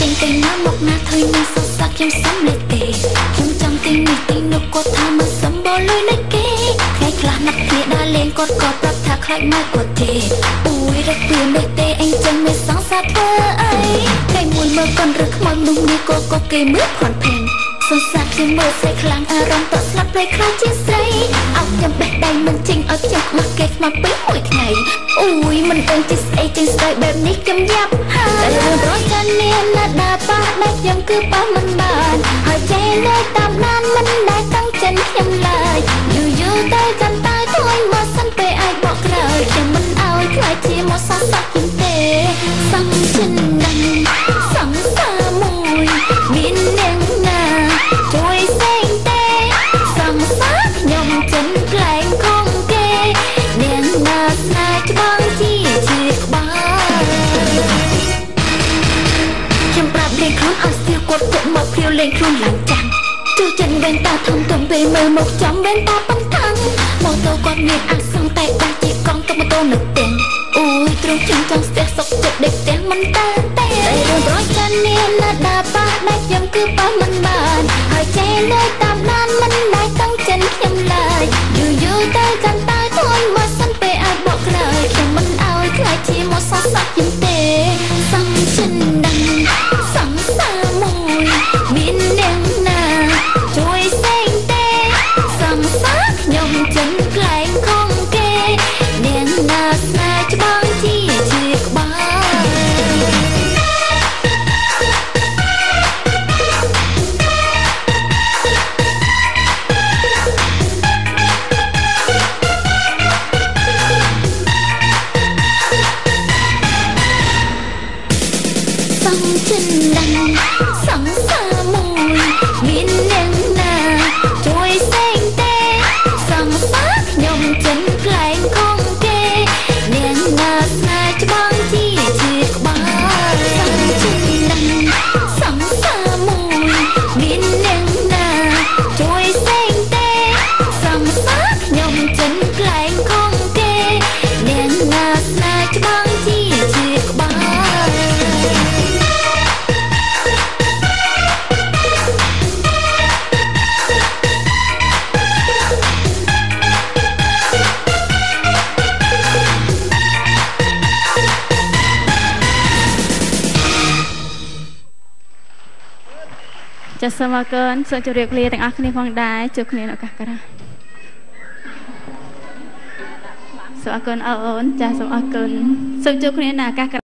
ចេញទៅណាមកណាឃើញនឹងសរសើរខ្ញុំសំលេចទេខ្ញុំចង់ទីនេះទីនោះគាត់ថាមើលសម្បូរលុយលេចគេថ្ងៃខ្លះណាត់គ្នាដើរលេងគាត់ក៏ប្រាប់ថាខ្លាចមកគាត់ទេអូយរកពីនេះទេអញចឹងមិនសងសាធ្វើអីថ្ងៃមួយមើលកូនឬខ្មោចនោះនេះក៏ក៏គេមើលផាន់ផេងសរសើរខ្ញុំមើលស្រីខ្លាំងអារម្មណ៍តក់ស្លាប់ពេលខ្លាចជាស្រីអោខ្ញុំបេះដៃមិនចេញឲ្យខ្ញុំខ្មាស់គេខ្មាស់ពេកមួយ យមិនដឹងជាស្អីចេញស្ដីបែបនេះខ្ញុំយ៉ាប់ហើយតែរឿងប្រចាននាងណាដាប៉ះដាច់ខ្ញុំគឺប៉ះមិនបានហើយចេះលើតាម ស្នេហ៍ច្បាស់ជាជាក្បាលខ្ញុំប្រាប់លេងខ្លួនឲ្យស្ទៀវគាត់ទុកមកព្រាវលេងខ្លួនឡើងចាំចូលចិត្តវេនតាធំទំពេលមើលមកចំវេនតាបំខាំងម៉ូតូគាត់មានអាសង្តែដាច់ជាកង់ទៅម៉ូតូនៅផ្ទះអូយទ្រង់ខ្ញុំចង់ស្ទះសុកចិត្តដេកផ្ទះមិនតែតែរឿងប្រចានមានណាដាប៉ះដាច់ខ្ញុំគឺប៉ះមិនបានហើយចេះលើតាមដា មិនឲ្យខ្លាចជា Yeah. ចាសសូមអរគុណសូមជម្រាបលាទាំងអស់គ្នាផងដែរជួបគ្នានៅឱកាសក្រោយសូមអរគុណអូនចាសសូមអរគុណសូមជួបគ្នានៅឱកាសក្រោយ